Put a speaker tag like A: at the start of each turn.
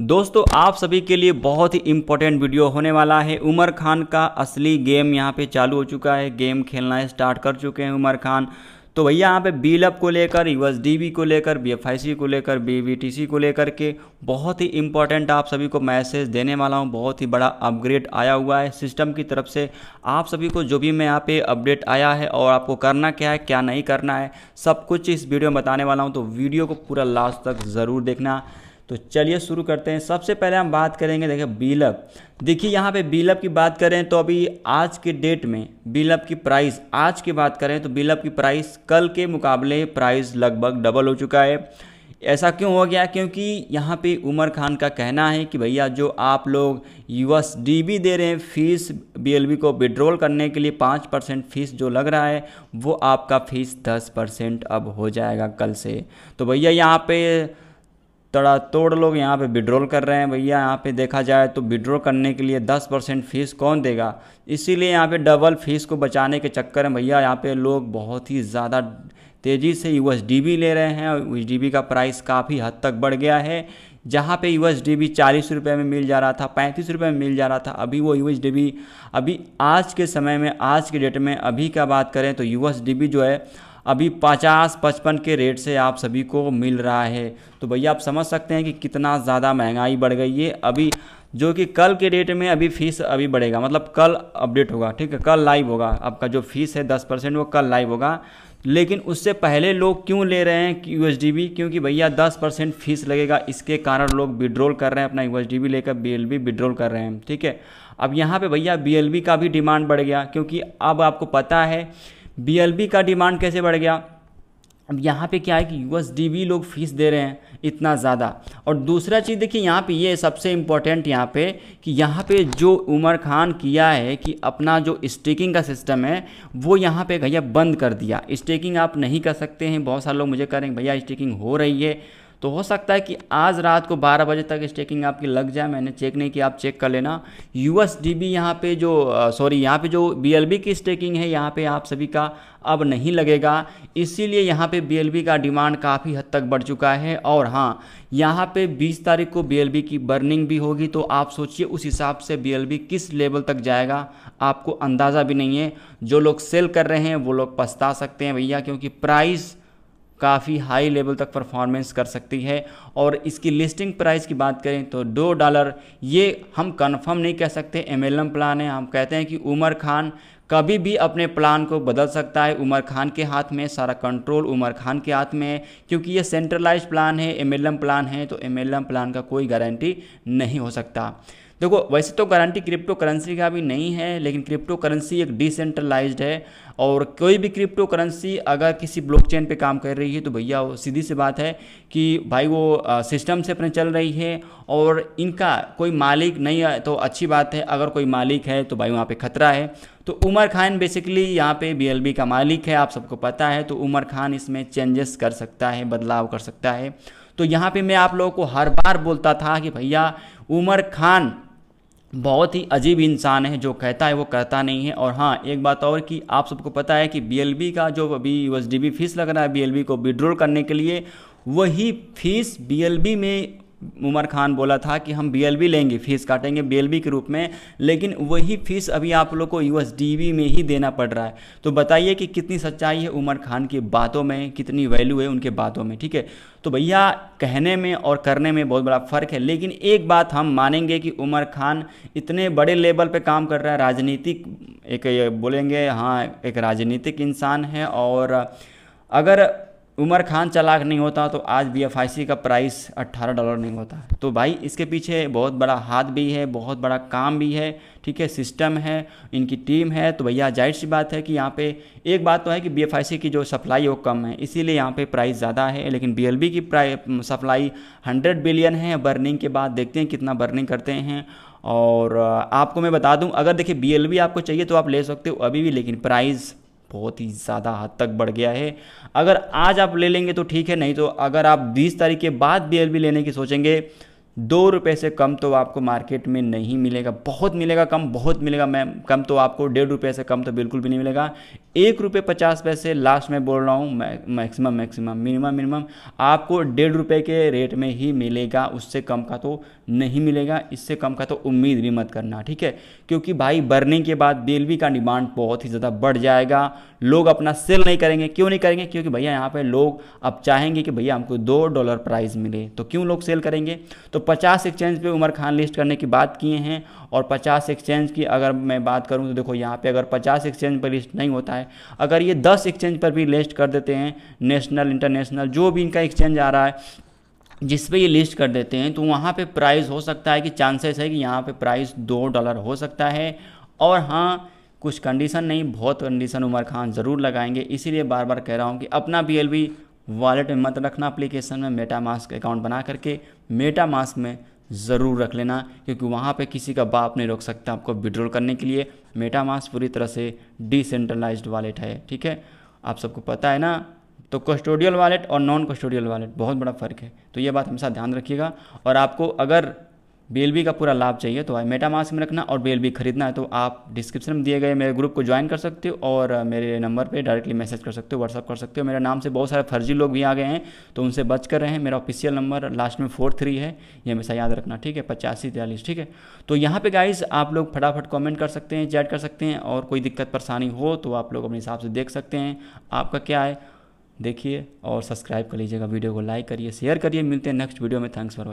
A: दोस्तों, आप सभी के लिए बहुत ही इम्पोर्टेंट वीडियो होने वाला है। उमर खान का असली गेम यहाँ पे चालू हो चुका है। गेम खेलना स्टार्ट कर चुके हैं उमर खान। तो भैया, यहाँ पे बीलअप को लेकर यूएसडीबी को लेकर बी को लेकर बी को लेकर के बहुत ही इम्पोर्टेंट आप सभी को मैसेज देने वाला हूँ। बहुत ही बड़ा अपग्रेड आया हुआ है। सिस्टम की तरफ़ से आप सभी को जो भी मैं यहाँ पे अपडेट आया है और आपको करना क्या है, क्या नहीं करना है, सब कुछ इस वीडियो में बताने वाला हूँ। तो वीडियो को पूरा लास्ट तक ज़रूर देखना। तो चलिए शुरू करते हैं। सबसे पहले हम बात करेंगे, देखिए, बीलअप। देखिए, यहाँ पे बीलअप की बात करें तो अभी आज के डेट में बीलअप की प्राइस, आज की बात करें तो बीलअप की प्राइस कल के मुकाबले प्राइस लगभग डबल हो चुका है। ऐसा क्यों हो गया? क्योंकि यहाँ पे उमर खान का कहना है कि भैया, जो आप लोग यू दे रहे हैं, फ़ीस बी को विड्रॉल करने के लिए पाँच परसेंट फ़ीस जो लग रहा है, वो आपका फ़ीस दस परसेंट अब हो जाएगा कल से। तो भैया, यहाँ पे तड़ा तोड़ लोग यहाँ पे विड्रॉल कर रहे हैं। भैया, यहाँ पे देखा जाए तो विड्रॉ करने के लिए 10 परसेंट फ़ीस कौन देगा? इसीलिए यहाँ पे डबल फ़ीस को बचाने के चक्कर में भैया, यहाँ पे लोग बहुत ही ज़्यादा तेज़ी से यूएसडीबी ले रहे हैं और यू का प्राइस काफ़ी हद तक बढ़ गया है। जहाँ पे यू एस चालीस रुपये में मिल जा रहा था, पैंतीस रुपये में मिल जा रहा था, अभी वो यू एस अभी आज के समय में, आज के डेट में, अभी का बात करें तो यू एस डी बी जो है अभी पचास पचपन के रेट से आप सभी को मिल रहा है। तो भैया, आप समझ सकते हैं कि कितना ज़्यादा महँगाई बढ़ गई है। अभी जो कि कल के डेट में अभी फ़ीस अभी बढ़ेगा मतलब कल अपडेट होगा, ठीक है? कल लाइव होगा। आपका जो फ़ीस है दस परसेंट, वो कल लाइव होगा। लेकिन उससे पहले लोग क्यों ले रहे हैं यू एस क्योंकि भैया, दस परसेंट फ़ीस लगेगा। इसके कारण लोग विड्रॉल कर रहे हैं, अपना यू एस लेकर बी एल विड्रॉल कर रहे हैं, ठीक है? अब यहाँ पे भैया बी एल बी का भी डिमांड बढ़ गया, क्योंकि अब आपको पता है बीएलबी का डिमांड कैसे बढ़ गया? अब यहाँ पे क्या है कि यूएसडीबी लोग फ़ीस दे रहे हैं, इतना ज़्यादा। और दूसरा चीज़ देखिए, यहाँ पे ये सबसे इम्पोर्टेंट यहाँ पे कि यहाँ पे जो उमर खान किया है कि अपना जो स्टेकिंग का सिस्टम है, वो यहाँ पे भैया बंद कर दिया। स्टेकिंग आप नहीं कर सकते हैं, बहुत सारे लोग मुझे कह रहे हैं, भैया स्टेकिंग हो रही है। तो हो सकता है कि आज रात को 12 बजे तक स्टेकिंग आपकी लग जाए, मैंने चेक नहीं किया, आप चेक कर लेना। यू एस डी बी यहाँ पर जो सॉरी यहाँ पे जो बी एल बी की स्टेकिंग है, यहाँ पे आप सभी का अब नहीं लगेगा। इसीलिए यहाँ पे बी एल बी का डिमांड काफ़ी हद तक बढ़ चुका है और हाँ यहाँ पे 20 तारीख को बी एल बी की बर्निंग भी होगी तो आप सोचिए उस हिसाब से बी एल बी किस लेवल तक जाएगा, आपको अंदाज़ा भी नहीं है। जो लोग सेल कर रहे हैं, वो लोग पछता सकते हैं भैया, क्योंकि प्राइस काफ़ी हाई लेवल तक परफॉर्मेंस कर सकती है। और इसकी लिस्टिंग प्राइस की बात करें तो दो डॉलर ये हम कंफर्म नहीं कह सकते। एमएलएम प्लान है, हम कहते हैं कि उमर खान कभी भी अपने प्लान को बदल सकता है। उमर खान के हाथ में, सारा कंट्रोल उमर खान के हाथ में है, क्योंकि ये सेंट्रलाइज प्लान है एमएलएम प्लान है तो एमएलएम प्लान का कोई गारंटी नहीं हो सकता। देखो, वैसे तो गारंटी क्रिप्टो करेंसी का भी नहीं है, लेकिन क्रिप्टो करेंसी एक डिसेंट्रलाइज्ड है और कोई भी क्रिप्टो करेंसी अगर किसी ब्लॉकचेन पे काम कर रही है तो भैया सीधी सी बात है कि भाई वो सिस्टम से अपने चल रही है और इनका कोई मालिक नहीं है तो अच्छी बात है, अगर कोई मालिक है तो भाई वहाँ पे खतरा है। तो उमर खान बेसिकली यहाँ पे बी का मालिक है, आप सबको पता है तो उमर खान इसमें चेंजेस कर सकता है, बदलाव कर सकता है। तो यहाँ पे मैं आप लोगों को हर बार बोलता था कि भैया, उमर खान बहुत ही अजीब इंसान है, जो कहता है वो करता नहीं है। और हाँ एक बात और कि आप सबको पता है कि बीएलबी का जो अभी यू फ़ीस लग रहा है बीएलबी को विड्रॉल करने के लिए, वही फ़ीस बीएलबी में उमर खान बोला था कि हम बीएलबी लेंगे फ़ीस काटेंगे बीएलबी के रूप में, लेकिन वही फ़ीस अभी आप लोग को यू में ही देना पड़ रहा है। तो बताइए कि कितनी सच्चाई है उमर खान की बातों में, कितनी वैल्यू है उनके बातों में, ठीक है? तो भैया, कहने में और करने में बहुत बड़ा फ़र्क है, लेकिन एक बात हम मानेंगे कि उमर खान इतने बड़े लेवल पर काम कर रहा है, राजनीतिक, एक बोलेंगे हाँ एक राजनीतिक इंसान है और अगर उमर खान चलाक नहीं होता तो आज बी का प्राइस 18 डॉलर नहीं होता। तो भाई, इसके पीछे बहुत बड़ा हाथ भी है, बहुत बड़ा काम भी है, ठीक है सिस्टम है, इनकी टीम है। तो भैया, ज़ाहिर सी बात है कि यहाँ पे एक बात तो है कि बी की जो सप्लाई वो कम है, इसीलिए यहाँ पे प्राइस ज़्यादा है। लेकिन बीएलबी की सप्लाई 100 बिलियन है बर्निंग के बाद देखते हैं कितना बर्निंग करते हैं। और, आपको मैं बता दूँ, अगर देखिए बीएलबी आपको चाहिए तो आप ले सकते हो अभी भी, लेकिन प्राइस बहुत ही ज़्यादा हद तक बढ़ गया है। अगर आज आप ले लेंगे तो ठीक है, नहीं तो अगर आप बीस तारीख के बाद बी लेने की सोचेंगे, दो रुपये से कम तो आपको मार्केट में नहीं मिलेगा। बहुत मिलेगा कम, बहुत मिलेगा, मैम। कम तो आपको डेढ़ रुपये से कम तो बिल्कुल भी नहीं मिलेगा। एक रुपये पचास पैसे लास्ट में बोल रहा हूँ मैक्सिमम मैक्सिमम मिनिमम मिनिमम आपको डेढ़ रुपये के रेट में ही मिलेगा, उससे कम का तो नहीं मिलेगा, इससे कम का तो उम्मीद भी मत करना, ठीक है? क्योंकि भाई बढ़ने के बाद बेलवी का डिमांड बहुत ही ज़्यादा बढ़ जाएगा, लोग अपना सेल नहीं करेंगे, क्यों नहीं करेंगे? क्योंकि भैया, यहाँ पर लोग अब चाहेंगे कि भैया, हमको दो डॉलर प्राइस मिले तो क्यों लोग सेल करेंगे? तो पचास एक्सचेंज पर उमर खान लिस्ट करने की बात किए हैं और पचास एक्सचेंज की अगर मैं बात करूँ तो देखो यहाँ पे अगर पचास एक्सचेंज पर लिस्ट नहीं होता है, अगर ये दस एक्सचेंज पर भी लिस्ट कर देते हैं नेशनल इंटरनेशनल जो भी इनका एक्सचेंज आ रहा है, जिस पे ये लिस्ट कर देते हैं तो वहाँ पे प्राइस हो सकता है कि चांसेस है कि यहाँ पे प्राइस दो डॉलर हो सकता है। और हाँ कुछ कंडीशन नहीं, बहुत कंडीशन उमर खान ज़रूर लगाएँगे। इसीलिए बार बार कह रहा हूँ कि अपना बी वॉलेट में मत रखना अप्लीकेशन में मेटा मास्क अकाउंट बना करके मेटा मास्क में ज़रूर रख लेना, क्योंकि वहाँ पे किसी का बाप नहीं रोक सकता आपको विड्रॉल करने के लिए। मेटामास पूरी तरह से डिसेंट्रलाइज्ड वॉलेट है, ठीक है? आप सबको पता है ना? तो कस्टोडियल वॉलेट और नॉन कस्टोडियल वॉलेट बहुत बड़ा फ़र्क है। तो ये बात हमेशा ध्यान रखिएगा। और आपको अगर बी का पूरा लाभ चाहिए तो मेटा मास्क में रखना और बी खरीदना है तो आप डिस्क्रिप्शन में दिए गए मेरे ग्रुप को ज्वाइन कर सकते हो और मेरे नंबर पे डायरेक्टली मैसेज कर सकते हो व्हाट्सअप कर सकते हो। मेरे नाम से बहुत सारे फर्जी लोग भी आ गए हैं तो उनसे बच कर रहे। हैं मेरा ऑफिशियल नंबर लास्ट में फोर थ्री है, ये हमेशा याद रखना, ठीक है? पचासी तैयालीस, ठीक है? तो यहाँ पर गाइज़ आप लोग फटाफट कॉमेंट कर सकते हैं चैट कर सकते हैं और कोई दिक्कत, परेशानी हो तो आप लोग अपने हिसाब से देख सकते हैं, आपका क्या है। देखिए और सब्सक्राइब कर लीजिएगा, वीडियो को लाइक करिए शेयर करिए, मिलते हैं नेक्स्ट वीडियो में थैंक्स फॉर